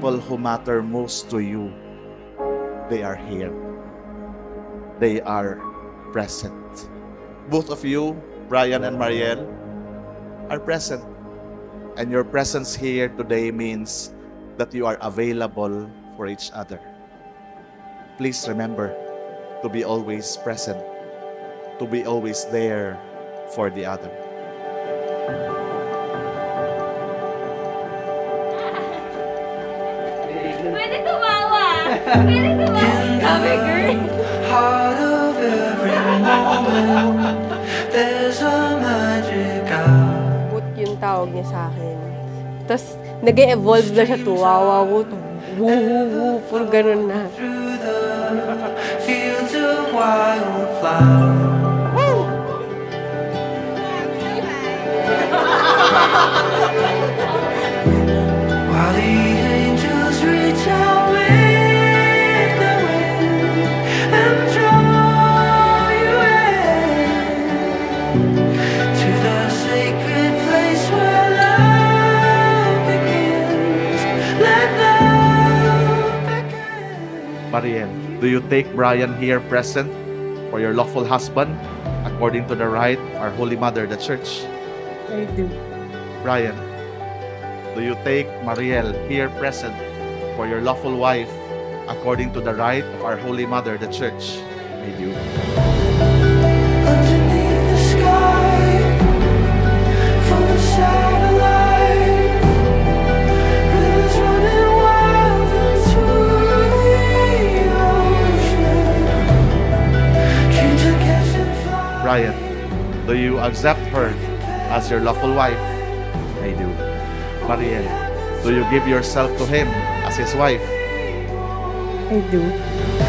people who matter most to you, they are here. They are present. Both of you, Brian and Marielle, are present. And your presence here today means that you are available for each other. Please remember to be always present, to be always there for the other. Pwede tumawa. Pwede tumawa. Sabi, girl. heart of every moment There's a magic hour Woot yung tawag niya sa akin. Tapos, nag-evolve na siya to wawa woot. Woo, woo, woo. Puro ganun na. fields of wildflowers While begin. Mariel, do you take Brian here present for your lawful husband according to the right of our Holy Mother, the Church? I do. Brian, do you take Mariel here present for your lawful wife according to the right of our Holy Mother, the Church? I do. Brian, do you accept her as your lawful wife? I do. Mariel, do you give yourself to him as his wife? I do.